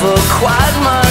for quite my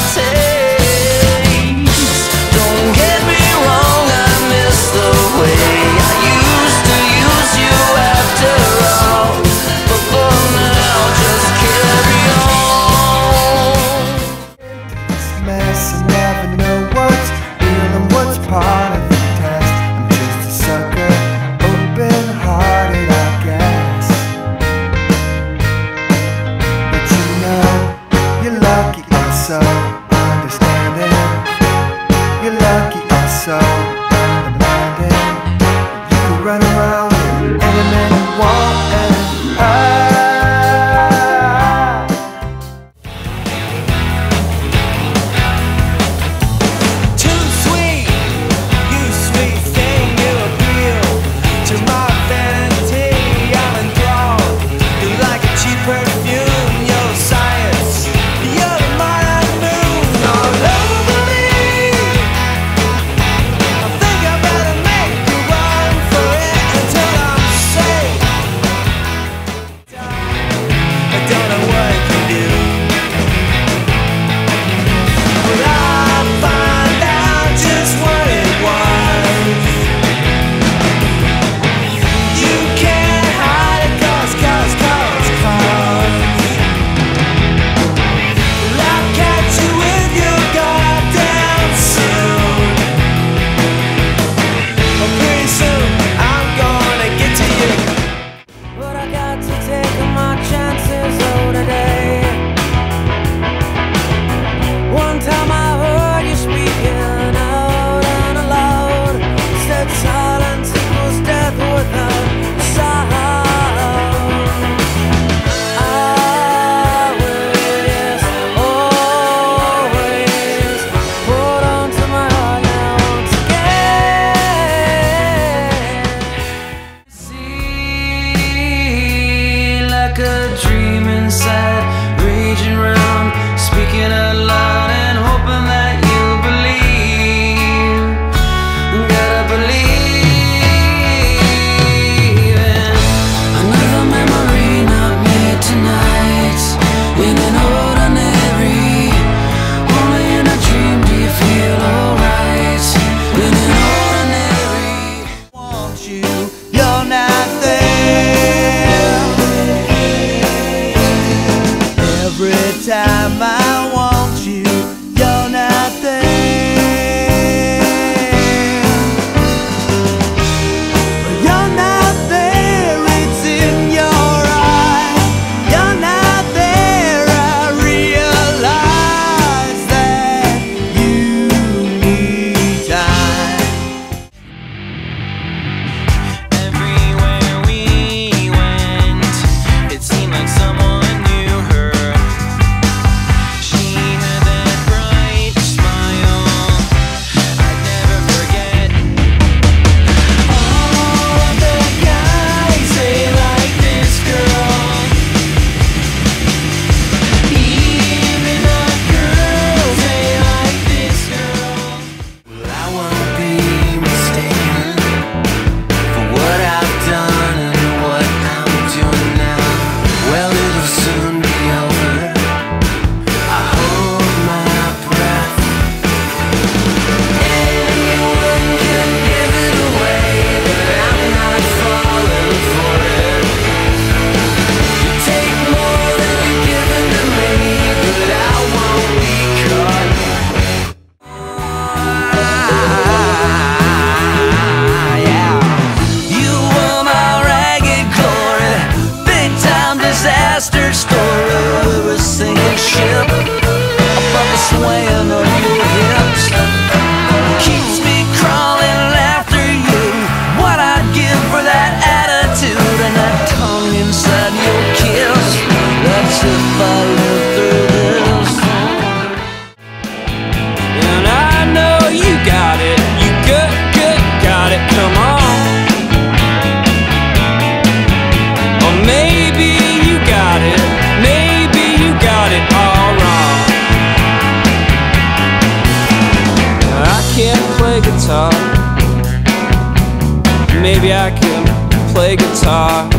I can play guitar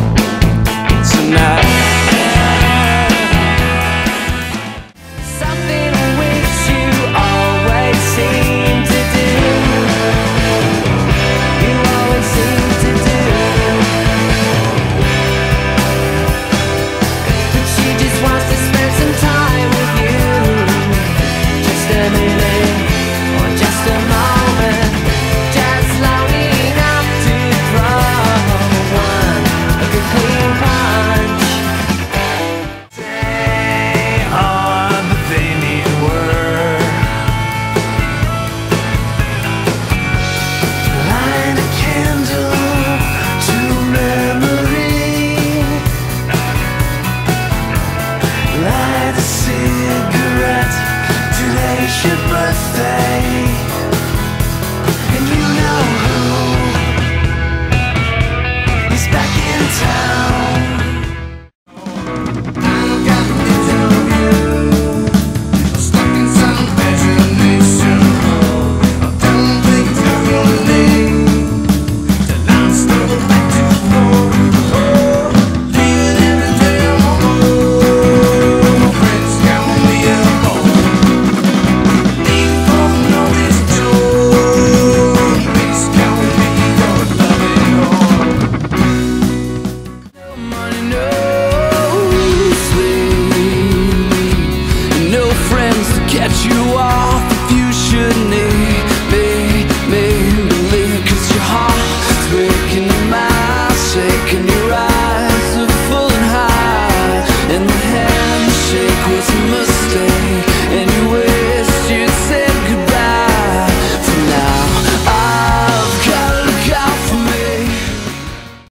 tonight. back